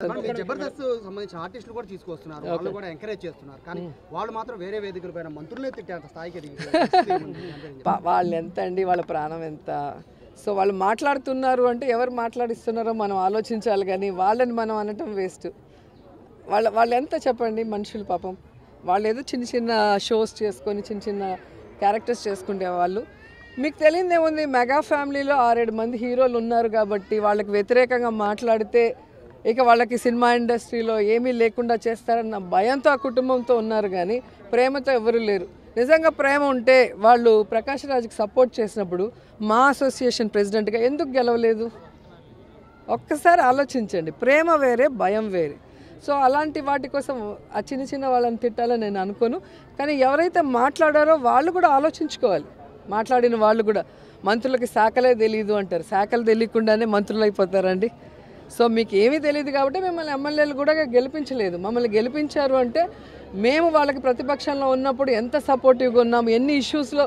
జబర్దస్త్ సంబంధించిన ఆర్టిస్టులు కూడా తీసుకొస్తున్నారు. వాళ్ళు కూడా ఎంకరేజ్ చేస్తున్నారు. కానీ వాళ్ళు మాత్రం వేరే వేదికల పైన మంత్రులే తిట్టేంత స్థాయికి వాళ్ళు ఎంత అండి? వాళ్ళ ప్రాణం ఎంత? సో వాళ్ళు మాట్లాడుతున్నారు అంటే ఎవరు మాట్లాడిస్తున్నారో మనం ఆలోచించాలి కానీ వాళ్ళని మనం అనటం వేస్ట్ వాళ్ళ వాళ్ళు ఎంత చెప్పండి? మనుషులు పాపం. వాళ్ళు ఏదో చిన్న చిన్న షోస్ చేసుకొని చిన్న చిన్న క్యారెక్టర్స్ చేసుకునే వాళ్ళు. మీకు తెలియదు ఏముంది మెగా ఫ్యామిలీలో ఆరేడు మంది హీరోలు ఉన్నారు కాబట్టి వాళ్ళకి వ్యతిరేకంగా మాట్లాడితే ఇక వాళ్ళకి సినిమా ఇండస్ట్రీలో ఏమీ లేకుండా చేస్తారన్న భయంతో ఆ కుటుంబంతో ఉన్నారు కానీ ప్రేమతో ఎవరు లేరు. నిజంగా ప్రేమ ఉంటే వాళ్ళు ప్రకాష్ రాజ్కి సపోర్ట్ చేసినప్పుడు మా అసోసియేషన్ ప్రెసిడెంట్గా ఎందుకు గెలవలేదు? ఒక్కసారి ఆలోచించండి. ప్రేమ వేరే భయం వేరే. సో అలాంటి వాటి కోసం ఆ చిన్న చిన్న వాళ్ళని తిట్టాలని నేను అనుకోను. కానీ ఎవరైతే మాట్లాడారో వాళ్ళు కూడా ఆలోచించుకోవాలి. మాట్లాడిన వాళ్ళు కూడా మంత్రులకి శాఖలే తెలియదు అంటారు. శాఖలు తెలియకుండానే మంత్రులు అయిపోతారండి. సో మీకు ఏమీ తెలియదు కాబట్టి మిమ్మల్ని ఎమ్మెల్యేలు కూడా గెలిపించలేదు. మమ్మల్ని గెలిపించారు అంటే మేము వాళ్ళకి ప్రతిపక్షంలో ఉన్నప్పుడు ఎంత సపోర్టివ్గా ఉన్నాం ఎన్ని ఇష్యూస్లో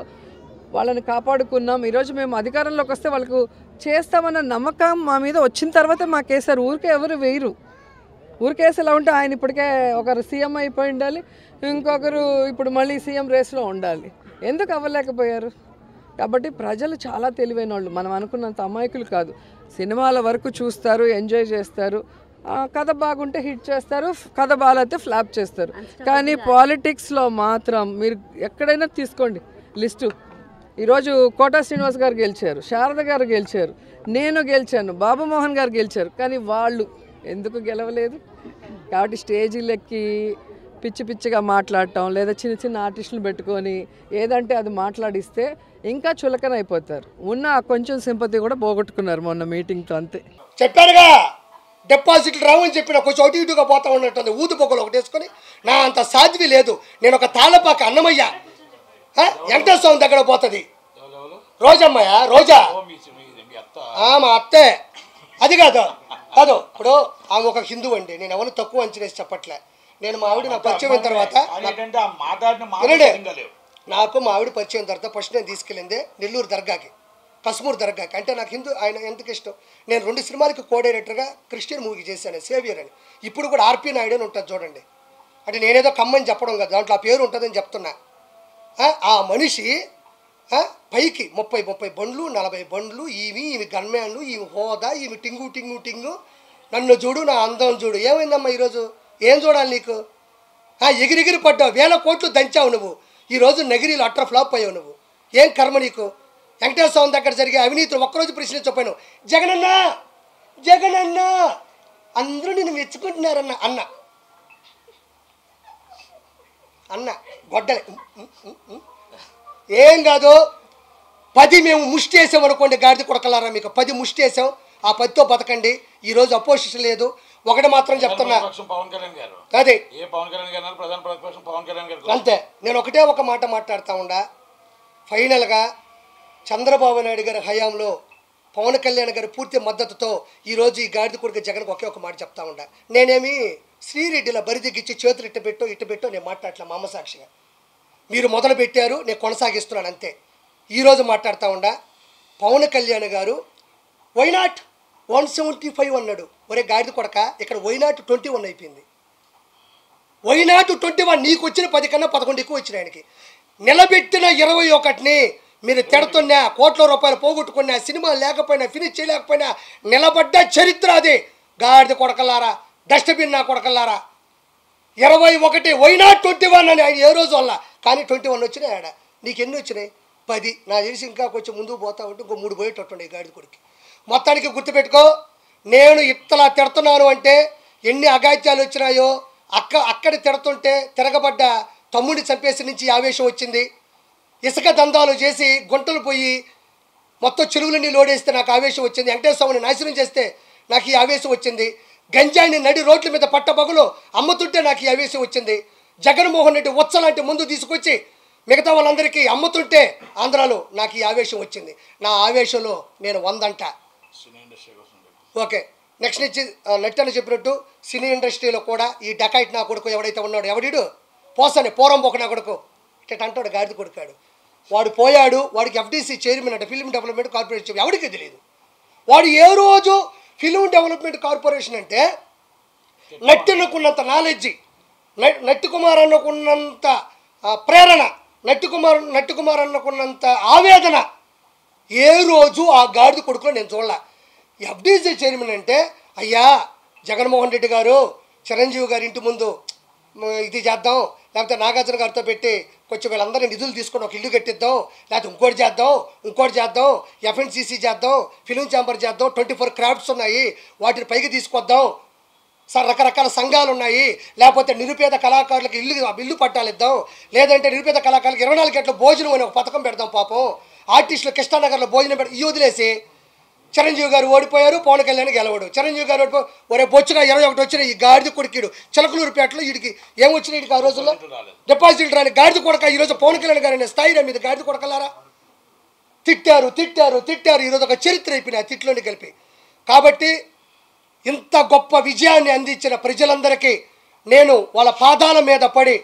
వాళ్ళని కాపాడుకున్నాం ఈరోజు మేము అధికారంలోకి వస్తే వాళ్ళకు చేస్తామన్న నమ్మకం మా మీద వచ్చిన తర్వాత మాకేసారు ఊరికే ఎవరు వేయరు. ఊరికేసి ఎలా ఉంటే ఆయన ఇప్పటికే ఒకరు సీఎం అయిపోయి ఉండాలి ఇంకొకరు ఇప్పుడు మళ్ళీ సీఎం రేస్లో ఉండాలి. ఎందుకు అవ్వలేకపోయారు? కాబట్టి ప్రజలు చాలా తెలివైన వాళ్ళు మనం అనుకున్నంత అమాయకులు కాదు. సినిమాల వరకు చూస్తారు ఎంజాయ్ చేస్తారు. ఆ, కథ బాగుంటే హిట్ చేస్తారు కథ బాగాలైతే ఫ్లాప్ చేస్తారు. కానీ పాలిటిక్స్లో మాత్రం మీరు ఎక్కడైనా తీసుకోండి లిస్టు. ఈరోజు కోటా శ్రీనివాస్ గారు గెలిచారు శారద గారు గెలిచారు నేను గెలిచాను బాబు మోహన్ గారు గెలిచారు. కానీ వాళ్ళు ఎందుకు గెలవలేదు? కాబట్టి స్టేజీలెక్కి పిచ్చి పిచ్చిగా మాట్లాడటం లేదా చిన్న చిన్న ఆర్టిస్టులు పెట్టుకొని ఏదంటే అది మాట్లాడిస్తే ఇంకా చులకన అయిపోతారు. ఉన్న ఆ కొంచెం సింపతి కూడా పోగొట్టుకున్నారు మొన్న మీటింగ్తో అంతే. చెప్పారుగా డిపాజిట్లు రావని చెప్పిన కొంచెం అటు ఇటుగా పోతా ఉన్నట్టుంది. ఊదు పొగలు ఒకటి వేసుకొని నా అంత సాధ్వి లేదు. నేను ఒక తాళపాక అన్నమయ్య. ఆ? స్వామి దగ్గర పోతుంది. రోజమ్మయ్య రోజా? ఆ, మా అత్తే. అది కాదు కాదు. ఇప్పుడు ఆమె ఒక హిందూ అండి. నేను ఎవరు తక్కువ అంచనేసి చెప్పట్లే. నేను మా ఆవిడ నా పరిచయం అయిన తర్వాత నాకు- వినండి. మా ఆవిడ పరిచయం తర్వాత ఫస్ట్ నేను తీసుకెళ్ళింది నెల్లూరు దర్గాకి కశ్మూర్ దర్గాకి. అంటే నాకు హిందూ ఆయన ఎందుకు ఇష్టం? నేను రెండు సినిమాలకి కో డైరెక్టర్గా క్రిస్టియన్ మూవీ చేశాను సేవియర్ అని. ఇప్పుడు కూడా ఆర్పి నాయుడు అని ఉంటుంది చూడండి. అంటే నేనేదో కమ్మని చెప్పడం కదా దాంట్లో ఆ పేరు ఉంటుందని చెప్తున్నా. ఆ, మనిషి పైకి ముప్పై ముప్పై బండ్లు నలభై బండ్లు ఈవి ఈమె గన్మ్యాన్లు ఈమె హోదా ఈమె టింగు టింగు టింగు. నన్ను చూడు నా అందం చూడు. ఏమైందమ్మా ఈరోజు? ఏం చూడాలి నీకు? ఎగిరి ఎగిరి పడ్డావు వేల కోట్లు దంచావు నువ్వు. ఈరోజు నగిరీలు అట్ర ఫ్లాప్ అయ్యావు నువ్వు. ఏం కర్మ నీకు? వెంకటేశ్వర స్వామి దగ్గర జరిగే అవినీతులు ఒక్కరోజు ప్రశ్నించకపోయాను జగనన్న! జగనన్న! అందరూ నిన్ను మెచ్చుకుంటున్నారన్న అన్న. అన్న గొడ్డలే. ఏం కాదు పది మేము ముష్టి వేసాం అనుకోండి గాడిద కొడకలారా మీకు? పది ముష్టి వేసాం ఆ పదితో బతకండి. ఈరోజు అపోజిషన్ లేదు. ఒకటి మాత్రం చెప్తున్నా. పవన్ కళ్యాణ్ గారు. అదే. ఏ పవన్ కళ్యాణ్ గారు? ప్రధాన ప్రతిపక్షం పవన్ కళ్యాణ్ గారు అంతే. నేను ఒకటే ఒక మాట మాట్లాడుతూ ఉండా. ఫైనల్గా చంద్రబాబు నాయుడు గారి హయాంలో పవన్ కళ్యాణ్ గారి పూర్తి మద్దతుతో ఈరోజు ఈ గాడిద కొడుకు జగన్కి ఒకే ఒక మాట చెప్తా ఉండా. నేనేమి శ్రీరెడ్డిలా బరిదిగిచ్చి చేతులు ఇట్ట పెట్టో ఇట్ట పెట్టో నేను మాట్లాడలే మా అమ్మ సాక్షిగా. మీరు మొదలు పెట్టారు నేను కొనసాగిస్తున్నాను అంతే. ఈరోజు మాట్లాడుతూ ఉండా పవన్ కళ్యాణ్ గారు వైనాట్ వన్ సెవెంటీ ఫైవ్ అన్నాడు. ఒరే గాడిద కొడక ఇక్కడ వైనాట్ ట్వంటీ వన్ అయిపోయింది. వైనాట్ ట్వంటీ వన్ నీకు వచ్చిన పది కన్నా పదకొండు ఎక్కువ వచ్చిన ఆయనకి. నిలబెట్టిన ఇరవై ఒకటిని మీరు తిడుతున్నా కోట్ల రూపాయలు పోగొట్టుకున్నా సినిమా లేకపోయినా ఫినిష్ చేయలేకపోయినా నిలబడ్డ చరిత్ర అది. గాడిద కొడకలారా డస్ట్బిన్ నా కొడకలారా ఇరవై ఒకటి వైనాట్ ట్వంటీ వన్ అని ఆయన ఏ రోజు వల్ల కానీ ట్వంటీ వన్ వచ్చినాయి ఆడ. నీకు ఎన్ని వచ్చినాయి? పది. నా తెలిసి ఇంకా కొంచెం ముందుకు పోతా ఉంటే ఇంకో మూడు పోయేటట్టుండే గాడిద కొడుకు మొత్తానికి గుర్తుపెట్టుకో నేను ఇత్తలా తిడుతున్నాను అంటే ఎన్ని అగాత్యాలు వచ్చినాయో అక్క అక్కడ తిడుతుంటే తిరగబడ్డ తమ్ముడిని చంపేసి నుంచి ఆవేశం వచ్చింది. ఇసుక దందాలు చేసి గుంటలు పోయి మొత్తం చెరువులన్నీ లోడేస్తే నాకు ఆవేశం వచ్చింది. వెంకటేశ్వరని నాశనం చేస్తే నాకు ఈ ఆవేశం వచ్చింది. గంజాయిని నడి రోడ్ల మీద పట్టపగులు అమ్ముతుంటే నాకు ఈ ఆవేశం వచ్చింది. జగన్మోహన్ రెడ్డి ఉత్సలాంటి ముందు తీసుకొచ్చి మిగతా వాళ్ళందరికీ అమ్ముతుంటే ఆంధ్రాలో నాకు ఈ ఆవేశం వచ్చింది. నా ఆవేశంలో నేను వందంట. ఓకే. నెక్స్ట్ నుంచి నెట్టని చెప్పినట్టు సినీ ఇండస్ట్రీలో కూడా ఈ డకాయిట్ నా కొడుకు ఎవడైతే ఉన్నాడు ఎవడీడు పోసని పోరం పోక నా కొడుకు. ఇట్ట అంటాడు గాడిద కొడుకాడు. వాడు పోయాడు వాడికి ఎఫ్డీసీ చైర్మన్ అంటే ఫిల్మ్ డెవలప్మెంట్ కార్పొరేషన్ ఎవడికి తెలియదు వాడు ఏ రోజు ఫిల్మ్ డెవలప్మెంట్ కార్పొరేషన్ అంటే నట్టినకున్నంత నాలెడ్జి నట్టి కుమార్ అన్నకున్నంత ప్రేరణ నట్టి కుమార్ నట్టి కుమార్ అన్నకున్నంత ఆవేదన ఏ రోజు ఆ గాడిద కొడుకులో నేను చూడలే. ఎఫ్డీసీ చైర్మన్ అంటే అయ్యా జగన్మోహన్ రెడ్డి గారు చిరంజీవి గారి ఇంటి ముందు ఇది చేద్దాం లేకపోతే నాగార్జున గారితో పెట్టి కొంచెం వీళ్ళందరినీ నిధులు తీసుకొని ఒక ఇల్లు కట్టిద్దాం లేకపోతే ఇంకోటి చేద్దాం ఇంకోటి చేద్దాం ఎఫ్ఎన్సీసీ చేద్దాం ఫిలిం ఛాంబర్ చేద్దాం ట్వంటీ ఫోర్ క్రాఫ్ట్స్ ఉన్నాయి వాటిని పైకి తీసుకొద్దాం. సార్ రకరకాల సంఘాలు ఉన్నాయి లేకపోతే నిరుపేద కళాకారులకు ఇల్లు ఇల్లు పట్టాలిద్దాం లేదంటే నిరుపేద కళాకారులకు ఇరవై నాలుగు గంటల భోజనం అనే ఒక పథకం పెడదాం పాపం. ఆర్టిస్టులు కృష్ణానగర్లో భోజనం పెడ ఈ వదిలేసి చిరంజీవి గారు ఓడిపోయారు పవన్ కళ్యాణ్ గెలవడు. చిరంజీవి గారు ఓడిపో ఒరే బొచ్చుగా ఇరవై ఒకటి వచ్చిన ఈ గాడిద కొడుకుడు. చిలకలూరుపేటలో వీడికి ఏమొచ్చినాయి వీడికి ఆ రోజుల్లో? డిపాజిట్ రాని గాడిద కొడక ఈరోజు పవన్ కళ్యాణ్ గారు అనే స్థాయి మీద గాడిద కొడకలారా? తిట్టారు తిట్టారు తిట్టారు. ఈరోజు ఒక చరిత్ర అయిపోయిన ఆ తిట్లోని కలిపి కాబట్టి ఇంత గొప్ప విజయాన్ని అందించిన ప్రజలందరికీ నేను వాళ్ళ పాదాల మీద పడి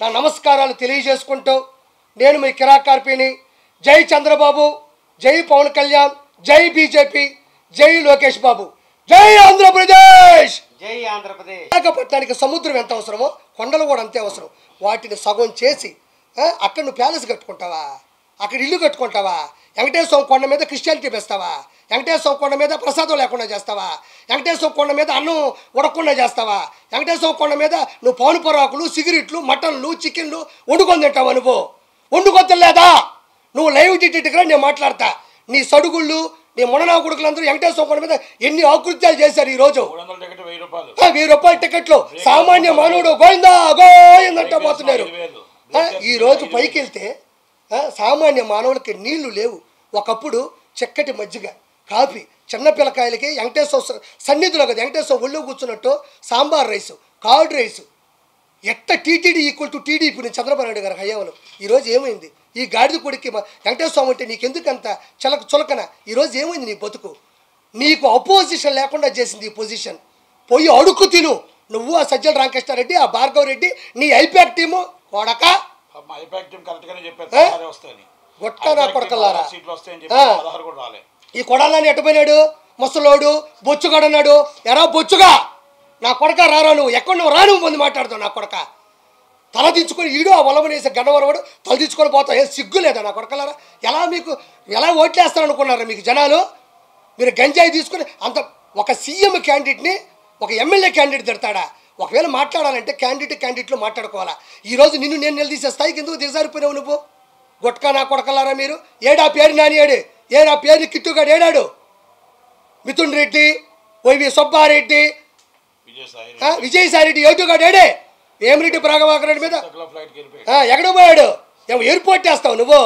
నా నమస్కారాలు తెలియజేసుకుంటూ నేను మీ కిరాకార్పిని జై చంద్రబాబు జై పవన్ కళ్యాణ్. జై బీజేపీ జై లోకేష్ బాబు. జై ఆంధ్రప్రదేశ్! జై ఆంధ్రప్రదేశ్. విశాఖపట్నానికి సముద్రం ఎంత అవసరమో కొండలు కూడా అంతే అవసరం. వాటిని సగం చేసి అక్కడ నువ్వు ప్యాలెస్ కట్టుకుంటావా? అక్కడ ఇల్లు కట్టుకుంటావా? వెంకటేశ్వర కొండ మీద క్రిస్టియానిటీ పెస్తావా వెంకటేశ్వర కొండ మీద ప్రసాదం లేకుండా చేస్తావా? వెంకటేశ్వర కొండ మీద అన్నం ఉడకుండా చేస్తావా? వెంకటేశ్వర కొండ మీద నువ్వు పౌను పొరాకులు సిగరెట్లు మటన్లు చికెన్లు వండుకొని తింటావా నువ్వు? వండుకొని లేదా నువ్వు లైవ్ టికెట్గా నేను మాట్లాడతా. నీ సడుగుళ్ళు నీ ముననా కొడుకులందరూ వెంకటేశ్వర కొండ మీద ఎన్ని ఆకృత్యాలు చేశారు వందల టికెట్ వెయ్యి రూపాయలు. టికెట్లు. సామాన్య మానవుడు గోయిందా గోయిందంట పోతున్నారు ఈ రోజు పైకి వెళ్తే సామాన్య మానవులకి నీళ్ళు లేవు. ఒకప్పుడు చక్కటి మజ్జిగ కాఫీ చిన్న పిల్లకాయలకి వెంకటేశ్వర సన్నిధిలో కదా వెంకటేశ్వర ఒళ్ళో కూర్చున్నట్టు సాంబార్ రైసు కార్డ్ రైసు. ఎట్ట TTD equal to TDP Chandrababu Naidu గారి హయాంలో. ఈరోజు ఏమైంది? ఈ గాడిద కొడుక్కి వెంకటేశ్వర స్వామి అంటే నీకెందుకు అంత చలక చులకన? ఈరోజు ఏమైంది నీ బతుకు? నీకు అపోజిషన్ లేకుండా చేసింది ఈ పొజిషన్ పోయి అడుక్కు తిను. నువ్వు ఆ సజ్జల రామకృష్ణారెడ్డి ఆ భార్గవ్ రెడ్డి నీ ఐపాక్ టీము కొడక మా ఐపాక్ టీం కరెక్ట్ గానే చెప్పారు. ఏ? పదహారే వస్తాయని. గొట్ట నా ఐపాక్ టీం కొడకల్లారా. పదహారు సీట్లు వస్తాయని ఆ. చెప్పి పదహారు కూడా రాలే. ఈ కొడాలని ఎట్టపోయినాడు ముసలోడు బొచ్చుగాడన్నాడు. ఎరా బొచ్చుగా! నా కొడక రారా నువ్వు? ఎక్కడ నువ్వు? రాను ముందు మాట్లాడుతావు నా కొడక. తల దించుకొని ఈడు ఆ వలమనేసి గన్నవరవాడు తల దించుకొని పోతావు ఏ సిగ్గు లేదా నా కొడకలారా? ఎలా మీకు ఎలా ఓట్లేస్తారు అనుకున్నారా మీకు జనాలు? మీరు గంజాయి తీసుకుని అంత ఒక సీఎం క్యాండిడేట్ని ఒక ఎమ్మెల్యే క్యాండిడేట్ తిడతాడా? ఒకవేళ మాట్లాడాలంటే క్యాండిడేట్ క్యాండిడేట్లు మాట్లాడుకోవాలా? ఈరోజు నిన్ను నేను నిలదీసే స్థాయికి ఎందుకు దిగజారిపోయినావు నువ్వు? గుట్కా నా కొడకలారా మీరు? ఏడా పేరు నానియాడు ఏడా? పేరు కిట్టుగాడు ఏడాడు? మిథున్ రెడ్డి వైవి సుబ్బారెడ్డి విజయసాయి రెడ్డి ఏటుగాడు ఏడే? ఏమిరెడ్డి ప్రాగవాకరెడ్డి మీద? ఎక్కడ పోయాడు? ఎయిర్పోర్ట్ చేస్తావు నువ్వు.